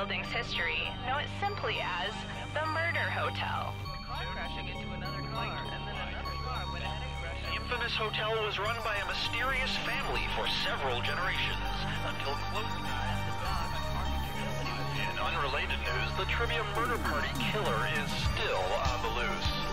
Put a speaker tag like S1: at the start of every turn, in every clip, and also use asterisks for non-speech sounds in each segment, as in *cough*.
S1: building's history, know it simply as the Murder Hotel.
S2: crashing into another car, and then another car with a heading rush.
S3: The infamous hotel was run by a mysterious family for several generations until closing. In unrelated news, the Trivia Murder Party killer is still on the loose.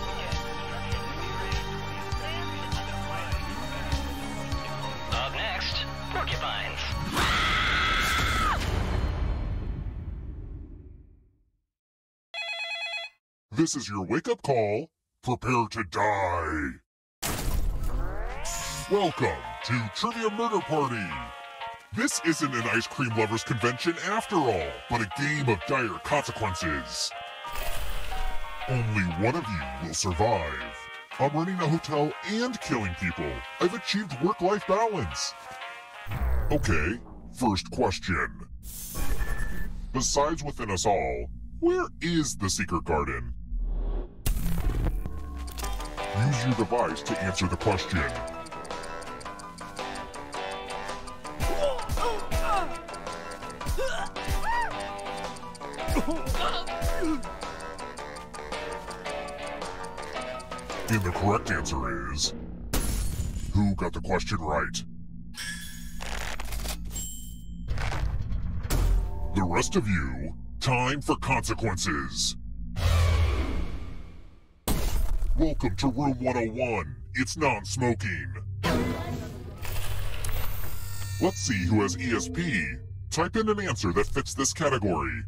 S4: This is your wake up call. Prepare to die. Welcome to Trivia Murder Party. This isn't an ice cream lovers convention after all, but a game of dire consequences. Only one of you will survive. I'm running a hotel and killing people. I've achieved work life balance. Okay, first question. Besides within us all, where is the secret garden? Use your device to answer the question. And the correct answer is... Who got the question right? The rest of you, time for consequences. Welcome to Room 101. It's non-smoking. Let's see who has ESP. Type in an answer that fits this category.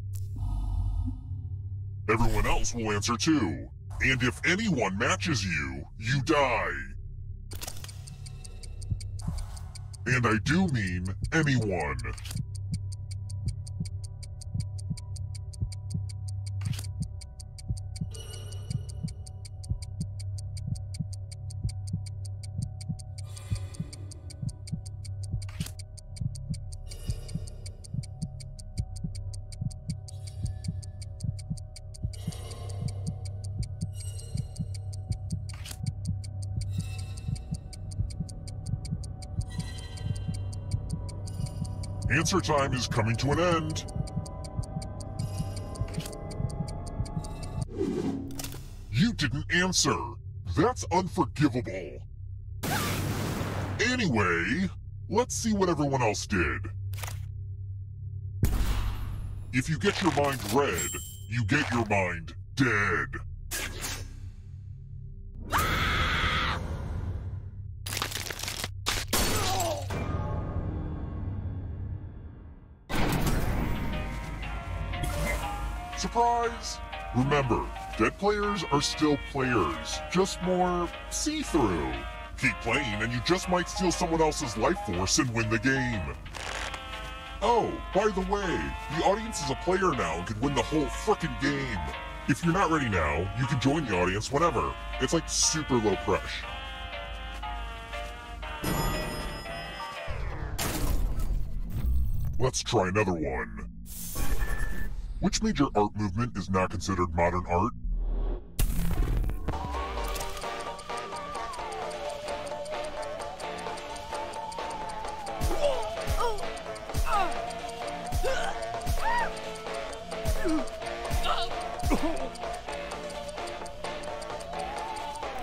S4: Everyone else will answer too. And if anyone matches you, you die. And I do mean anyone. Answer time is coming to an end. You didn't answer. That's unforgivable. Anyway, let's see what everyone else did. If you get your mind read, you get your mind dead. Surprise! Remember, dead players are still players, just more see-through. Keep playing and you just might steal someone else's life force and win the game. Oh, by the way, the audience is a player now and can win the whole frickin' game. If you're not ready now, you can join the audience whenever. It's like super low pressure. Let's try another one. Which major art movement is not considered modern art?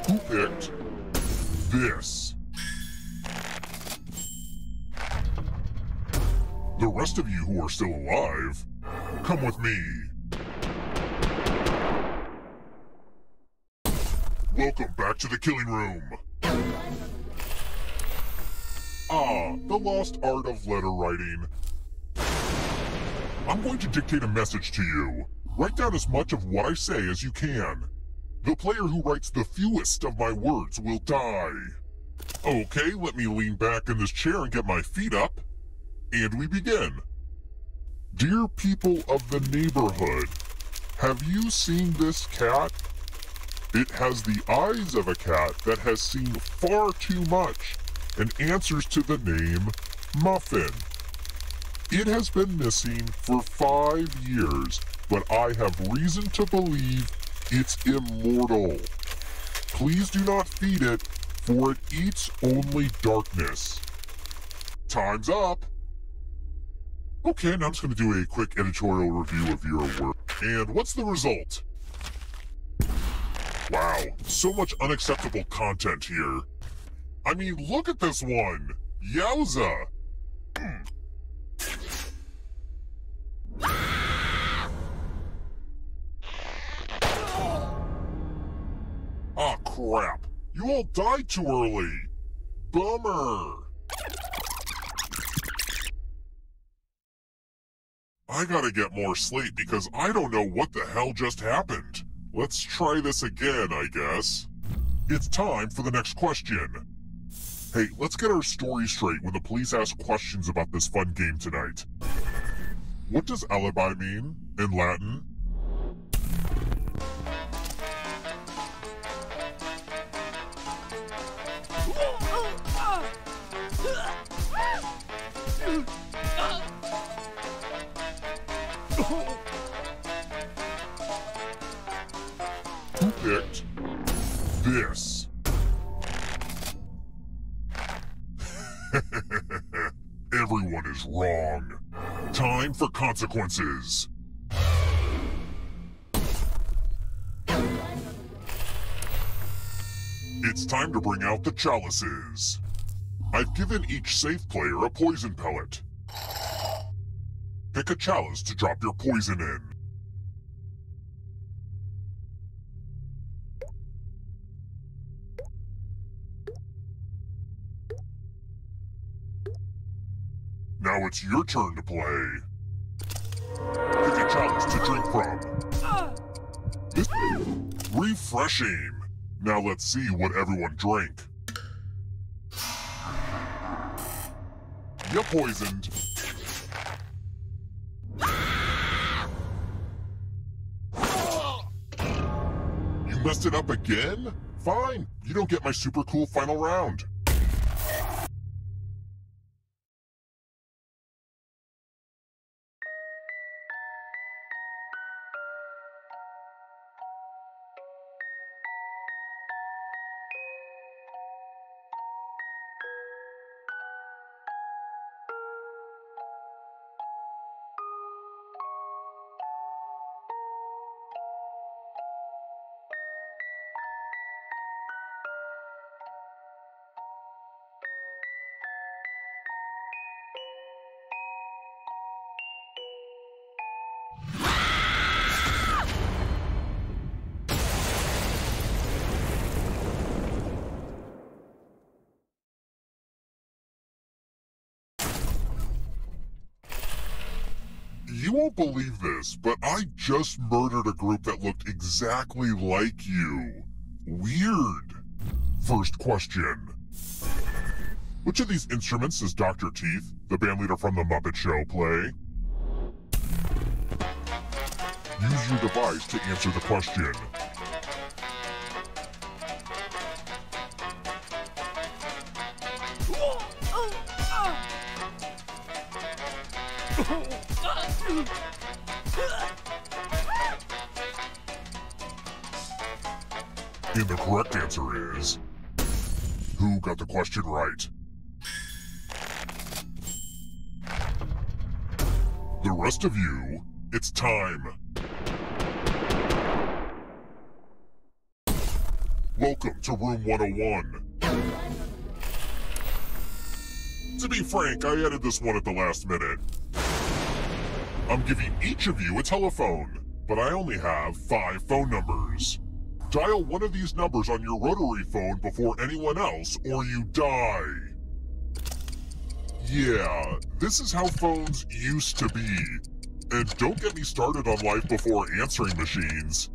S4: Who picked this? The rest of you who are still alive, come with me. Welcome back to the killing room. Ah, the lost art of letter writing. I'm going to dictate a message to you. Write down as much of what I say as you can. The player who writes the fewest of my words will die. Okay, let me lean back in this chair and get my feet up. And we begin. Dear people of the neighborhood, have you seen this cat? It has the eyes of a cat that has seen far too much and answers to the name Muffin. It has been missing for five years, but I have reason to believe it's immortal. Please do not feed it, for it eats only darkness. Time's up! Okay, now I'm just going to do a quick editorial review of your work. And what's the result? Wow, so much unacceptable content here. I mean, look at this one! Yowza! Ah, crap! You all died too early! Bummer! I gotta get more sleep because I don't know what the hell just happened. Let's try this again, I guess. It's time for the next question. Hey, let's get our story straight when the police ask questions about this fun game tonight. What does alibi mean in Latin? This? *laughs* Everyone is wrong. Time for consequences. It's time to bring out the chalices. I've given each safe player a poison pellet. Pick a chalice to drop your poison in. It's your turn to play. Pick a chalice to drink from. This refreshing. Now let's see what everyone drank. You're poisoned. You messed it up again? Fine, you don't get my super cool final round. Won't believe this, but I just murdered a group that looked exactly like you. Weird. First question. Which of these instruments does Dr. Teeth, the bandleader from The Muppet Show, play? Use your device to answer the question. And the correct answer is... Who got the question right? The rest of you, it's time. Welcome to Room 101. To be frank, I added this one at the last minute. I'm giving each of you a telephone, but I only have five phone numbers. Dial one of these numbers on your rotary phone before anyone else, or you die. Yeah, this is how phones used to be. And don't get me started on life before answering machines.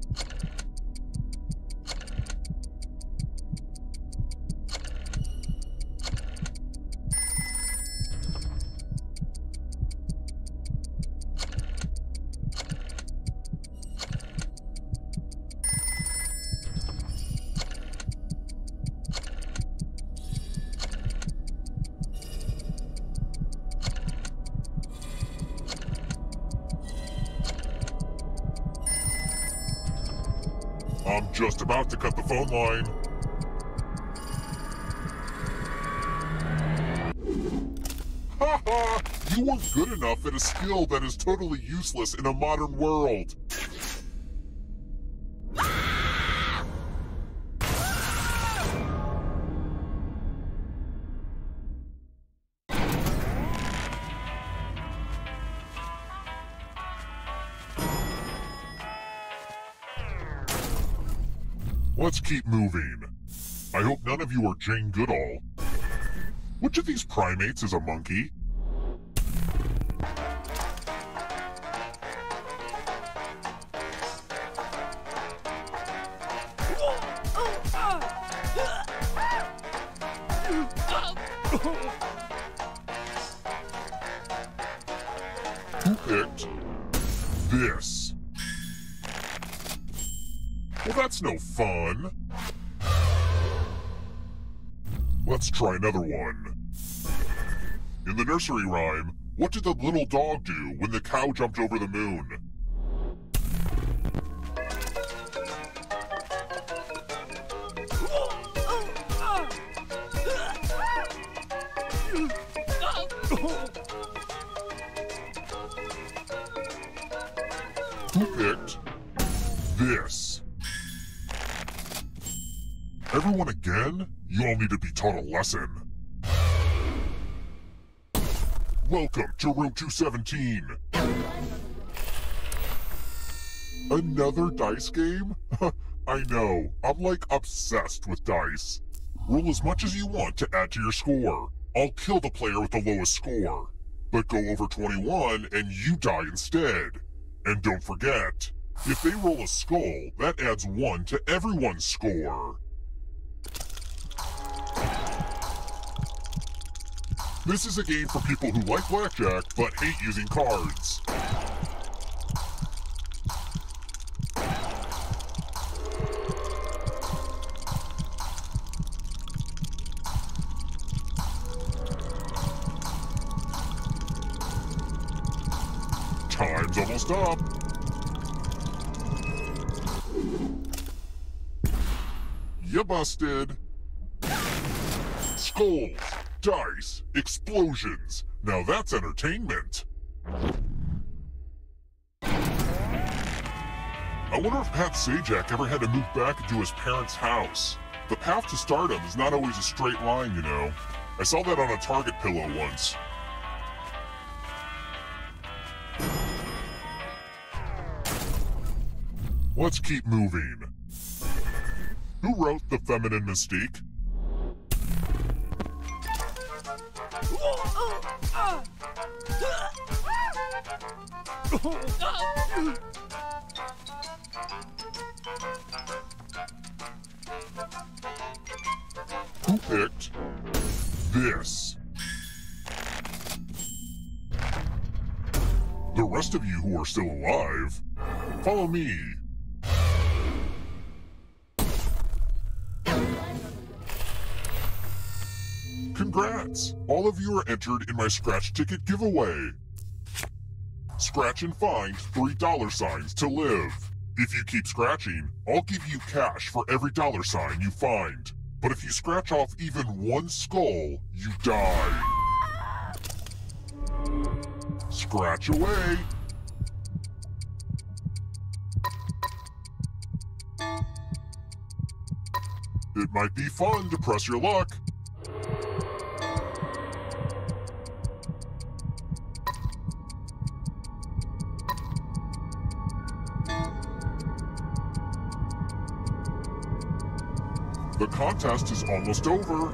S4: Just about to cut the phone line. Haha! You weren't good enough at a skill that is totally useless in a modern world. Let's keep moving. I hope none of you are Jane Goodall. Which of these primates is a monkey? Try another one. In the nursery rhyme, what did the little dog do when the cow jumped over the moon? Who picked this? Everyone again? You all need to be taught a lesson. Welcome to room 217. Another dice game? *laughs* I know, I'm like obsessed with dice. Roll as much as you want to add to your score. I'll kill the player with the lowest score. But go over 21 and you die instead. And don't forget, if they roll a skull, that adds one to everyone's score. This is a game for people who like blackjack but hate using cards. Time's almost up. You busted. Skulls, dice, explosions. Now that's entertainment. I wonder if Pat Sajak ever had to move back into his parents' house. The path to stardom is not always a straight line, you know. I saw that on a Target pillow once. Let's keep moving. Who wrote The Feminine Mystique? Who picked this? The rest of you who are still alive, follow me. Congrats! All of you are entered in my scratch ticket giveaway. Scratch and find three dollar signs to live. If you keep scratching, I'll give you cash for every dollar sign you find. But if you scratch off even one skull, you die. Scratch away. It might be fun to press your luck. Contest is almost over.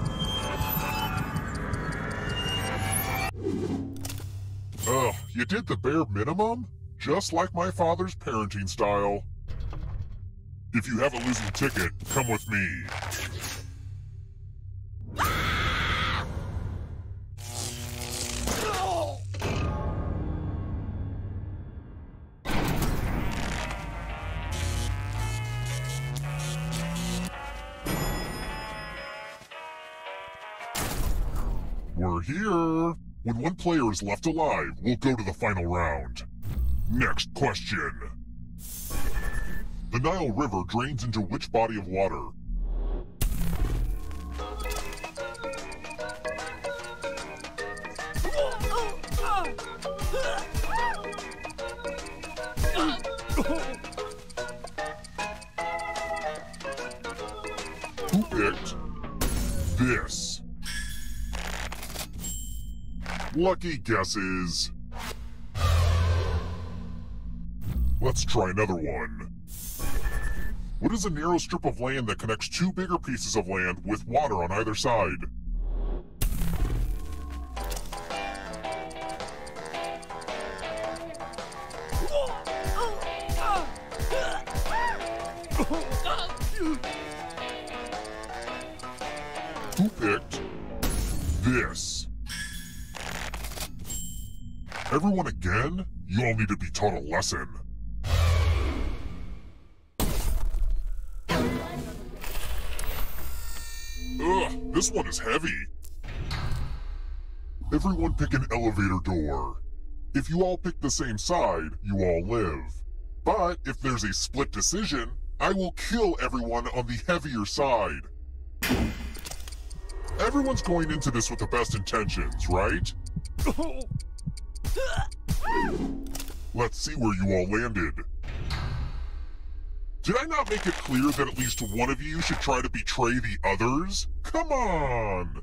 S4: Ugh, you did the bare minimum? Just like my father's parenting style. If you have a losing ticket, come with me. When one player is left alive, we'll go to the final round. Next question. The Nile River drains into which body of water? Who picked this? Lucky guesses. Let's try another one. What is a narrow strip of land that connects two bigger pieces of land with water on either side? Who picked this? Everyone again? You all need to be taught a lesson. Ugh, this one is heavy. Everyone pick an elevator door. If you all pick the same side, you all live. But if there's a split decision, I will kill everyone on the heavier side. Everyone's going into this with the best intentions, right? *laughs* Let's see where you all landed. Did I not make it clear that at least one of you should try to betray the others? Come on!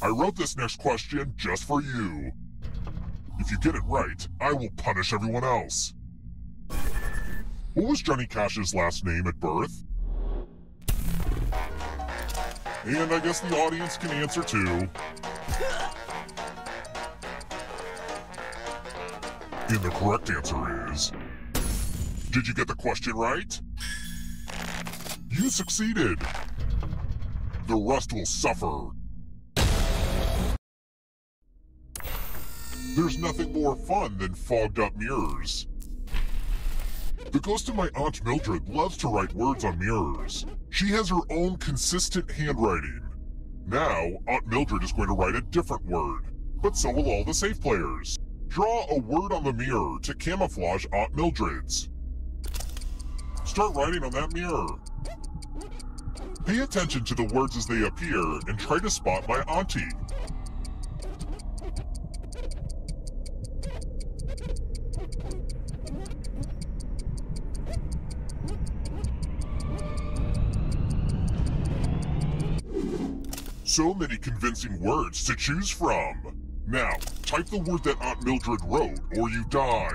S4: I wrote this next question just for you. If you get it right, I will punish everyone else. What was Johnny Cash's last name at birth? And I guess the audience can answer too. And the correct answer is... Did you get the question right? You succeeded! The rest will suffer. There's nothing more fun than fogged up mirrors. The ghost of my Aunt Mildred loves to write words on mirrors. She has her own consistent handwriting. Now, Aunt Mildred is going to write a different word, but so will all the safe players. Draw a word on the mirror to camouflage Aunt Mildred's. Start writing on that mirror. Pay attention to the words as they appear and try to spot my auntie. So many convincing words to choose from. Now, type the word that Aunt Mildred wrote, or you die.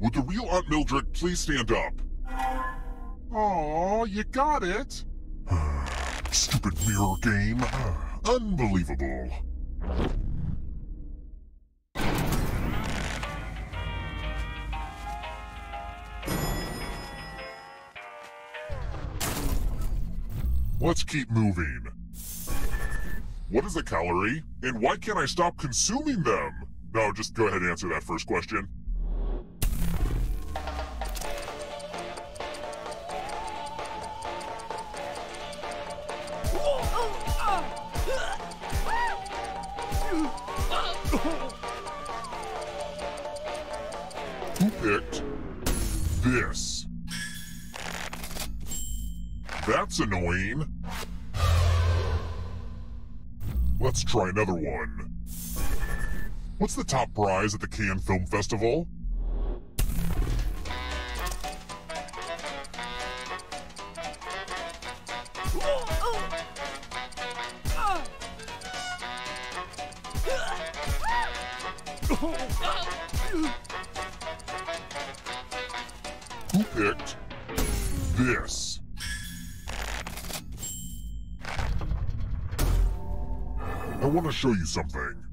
S4: Would the real Aunt Mildred please stand up? Aw, you got it. *sighs* Stupid mirror game. *sighs* Unbelievable. Let's keep moving. What is a calorie, and why can't I stop consuming them? No, just go ahead and answer that first question. That's annoying. Let's try another one. What's the top prize at the Cannes Film Festival? To show you something.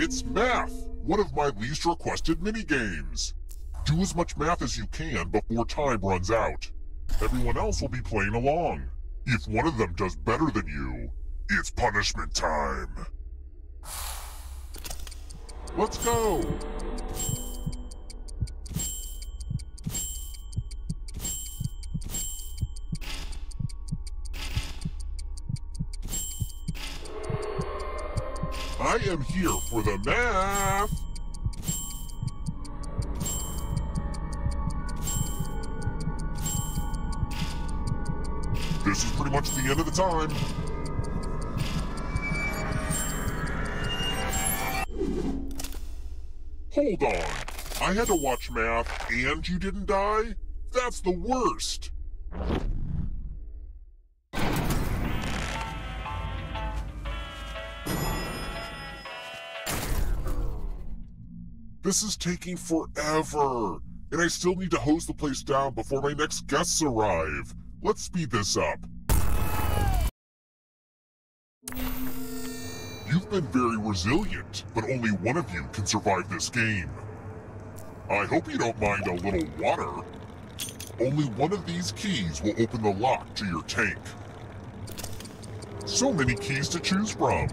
S4: It's math, one of my least requested minigames. Do as much math as you can before time runs out. Everyone else will be playing along. If one of them does better than you, it's punishment time. Let's go! Am here for the math. This is pretty much the end of the time. Hold on. I had to watch math and you didn't die? That's the worst. This is taking forever, and I still need to hose the place down before my next guests arrive. Let's speed this up. You've been very resilient, but only one of you can survive this game. I hope you don't mind a little water. Only one of these keys will open the lock to your tank. So many keys to choose from.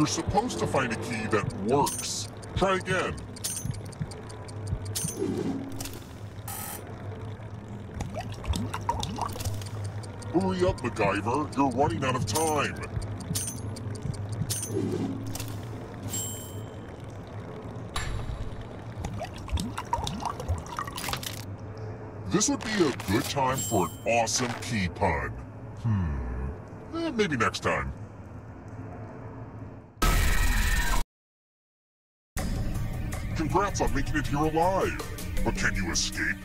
S4: You're supposed to find a key that works. Try again. Hurry up, MacGyver. You're running out of time. This would be a good time for an awesome key pun. Hmm. Eh, maybe next time. Congrats on making it here alive. But can you escape?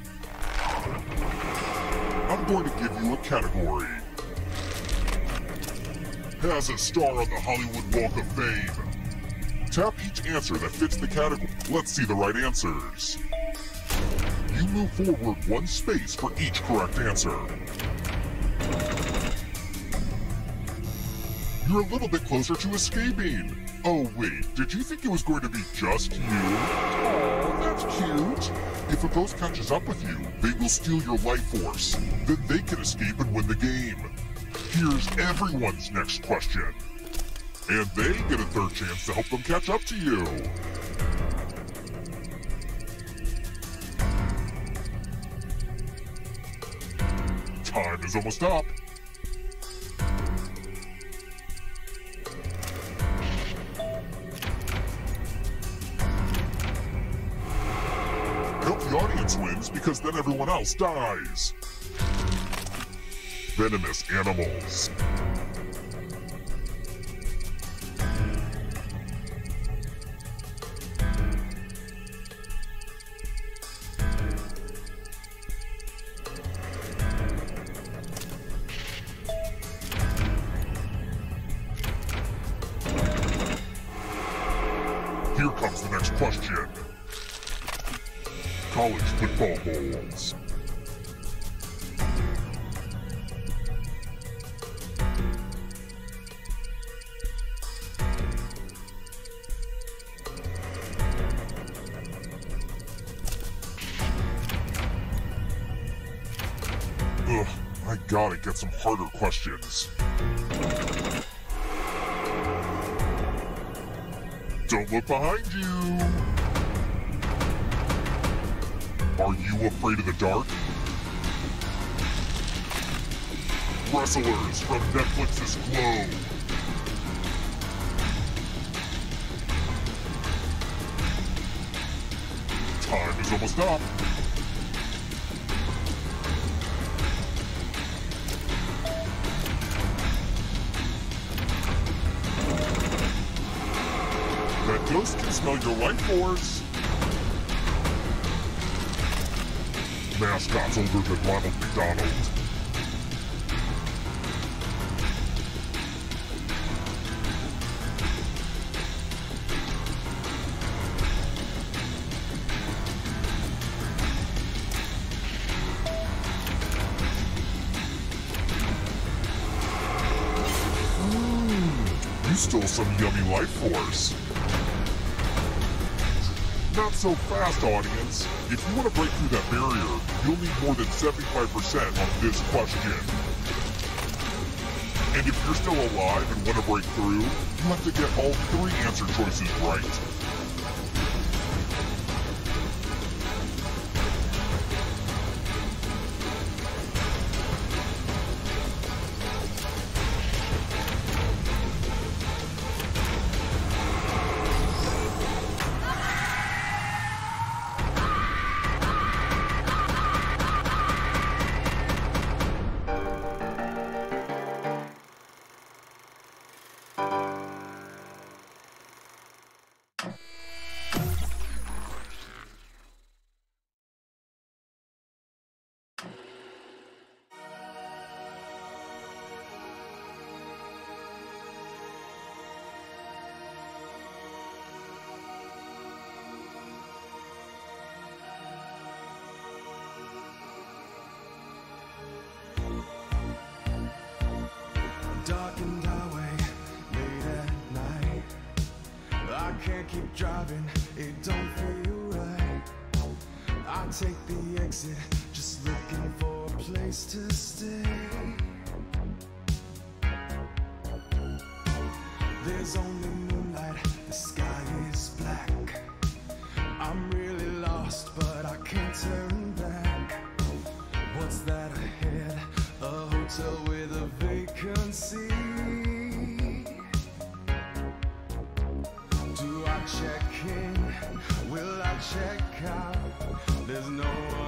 S4: I'm going to give you a category. Has a star on the Hollywood Walk of Fame. Tap each answer that fits the category. Let's see the right answers. You move forward one space for each correct answer. You're a little bit closer to escaping. Oh wait, did you think it was going to be just you? Oh, that's cute. If a ghost catches up with you, they will steal your life force. Then they can escape and win the game. Here's everyone's next question. And they get a third chance to help them catch up to you. Time is almost up. Audience wins because then everyone else dies. Venomous animals. Harder questions. Don't look behind you! Are you afraid of the dark? Wrestlers from Netflix's Glow. Time is almost up. Ghost can smell your life force. Mascot's older than Ronald McDonald. Mmm, you stole some yummy life force. Not so fast, audience. If you want to break through that barrier, you'll need more than 75% on this question. And if you're still alive and want to break through, you have to get all three answer choices right.
S5: Darkened highway late at night. I can't keep driving, it don't feel right. I take the exit, just looking for a place to stay. There's only out? There's no one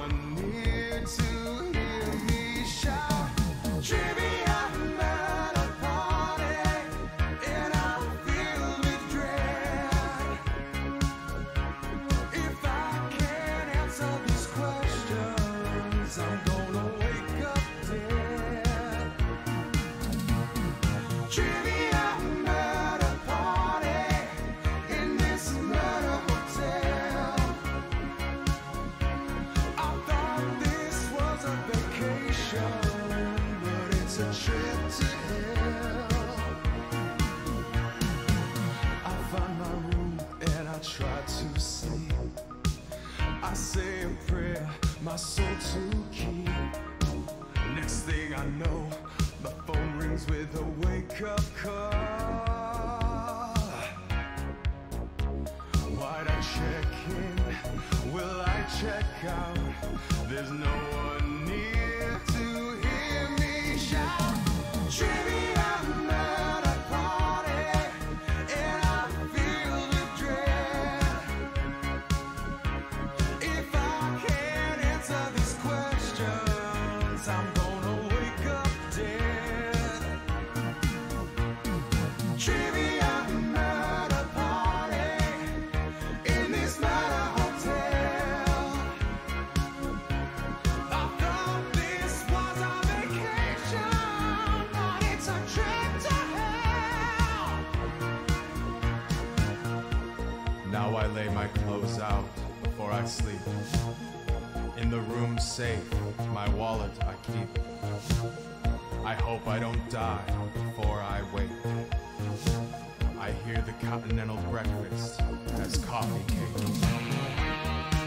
S5: say a prayer, my soul to keep. Next thing I know, my phone rings with a wake up call. Why'd I check in? Will I check out? There's no one near to hear me shout.
S6: Lay my clothes out before I sleep. In the room safe, my wallet I keep. I hope I don't die before I wake. I hear the continental breakfast as coffee cake.